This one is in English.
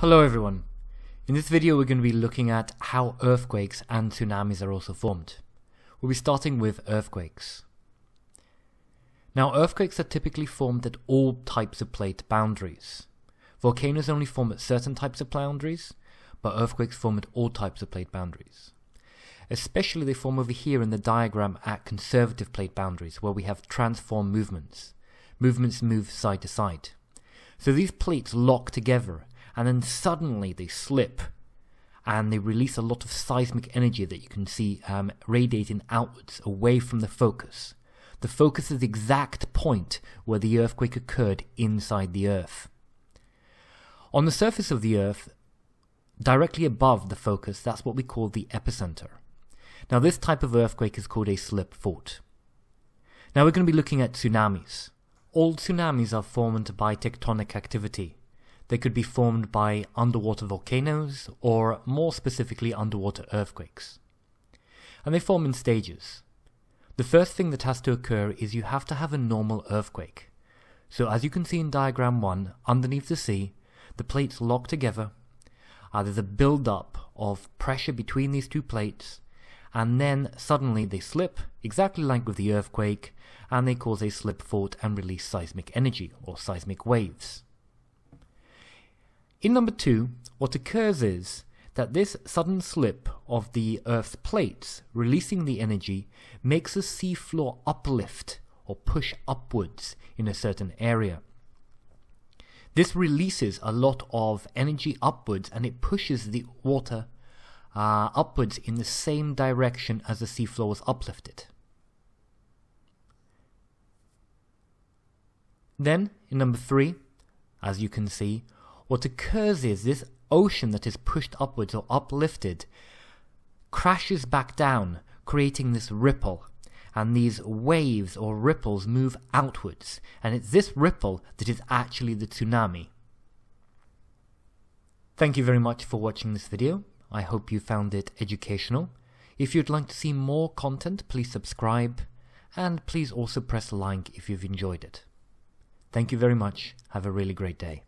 Hello everyone. In this video we're going to be looking at how earthquakes and tsunamis are also formed. We'll be starting with earthquakes. Now earthquakes are typically formed at all types of plate boundaries. Volcanoes only form at certain types of boundaries, but earthquakes form at all types of plate boundaries. Especially they form over here in the diagram at conservative plate boundaries where we have transform movements. Movements move side to side. So these plates lock together and then suddenly they slip and they release a lot of seismic energy that you can see um, radiating outwards away from the focus. The focus is the exact point where the earthquake occurred inside the Earth. On the surface of the Earth, directly above the focus, that's what we call the epicenter. Now, this type of earthquake is called a slip fault. Now, we're going to be looking at tsunamis. All tsunamis are formed by tectonic activity, they could be formed by underwater volcanoes or more specifically underwater earthquakes. And they form in stages. The first thing that has to occur is you have to have a normal earthquake. So as you can see in diagram 1, underneath the sea, the plates lock together, uh, there's a build-up of pressure between these two plates, and then suddenly they slip, exactly like with the earthquake, and they cause a slip fault and release seismic energy, or seismic waves. In number two, what occurs is that this sudden slip of the Earth's plates, releasing the energy, makes the seafloor uplift or push upwards in a certain area. This releases a lot of energy upwards and it pushes the water uh, upwards in the same direction as the seafloor was uplifted. Then, in number three, as you can see, what occurs is this ocean that is pushed upwards or uplifted crashes back down, creating this ripple. And these waves or ripples move outwards, and it's this ripple that is actually the tsunami. Thank you very much for watching this video. I hope you found it educational. If you'd like to see more content, please subscribe, and please also press like if you've enjoyed it. Thank you very much. Have a really great day.